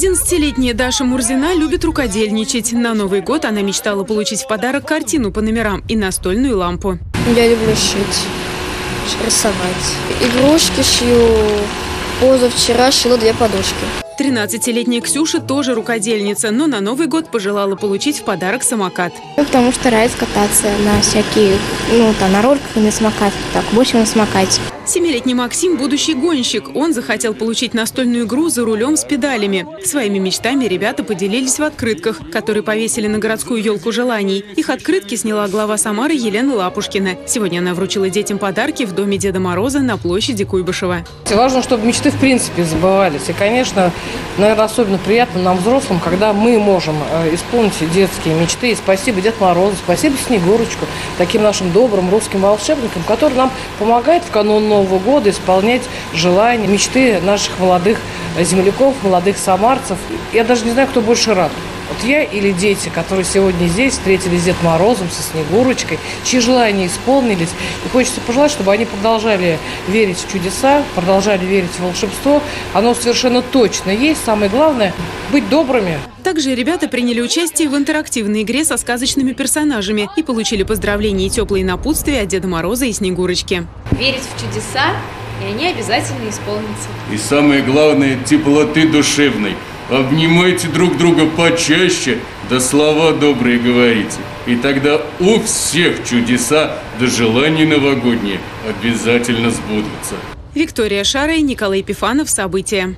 11-летняя Даша Мурзина любит рукодельничать. На Новый год она мечтала получить в подарок картину по номерам и настольную лампу. Я люблю шить, рисовать. Игрушки шью. Позавчера шила две подушки. 13-летняя Ксюша тоже рукодельница, но на Новый год пожелала получить в подарок самокат. Потому что нравится кататься на всякие, ну, там, на роликах и на самокате. Так, больше на самокате. Семилетний Максим – будущий гонщик. Он захотел получить настольную игру за рулем с педалями. Своими мечтами ребята поделились в открытках, которые повесили на городскую елку желаний. Их открытки сняла глава Самары Елена Лапушкина. Сегодня она вручила детям подарки в доме Деда Мороза на площади Куйбышева. Важно, чтобы мечты в принципе забывались. И, конечно, наверное, особенно приятно нам, взрослым, когда мы можем э, исполнить детские мечты. И спасибо Дед Морозу, спасибо Снегурочку, таким нашим добрым русским волшебникам, которые нам помогают в канун Нового года исполнять желания, мечты наших молодых земляков, молодых самарцев. Я даже не знаю, кто больше рад. Вот я или дети, которые сегодня здесь встретились с Дед Морозом, со Снегурочкой, чьи желания исполнились. И хочется пожелать, чтобы они продолжали верить в чудеса, продолжали верить в волшебство. Оно совершенно точно есть. Самое главное – быть добрыми. Также ребята приняли участие в интерактивной игре со сказочными персонажами и получили поздравления и теплые напутствия от Деда Мороза и Снегурочки. Верить в чудеса, и они обязательно исполнятся. И самое главное – теплоты душевной – Обнимайте друг друга почаще, да слова добрые говорите. И тогда у всех чудеса да желания новогодние обязательно сбудутся. Виктория Шара и Николай Пифанов. События.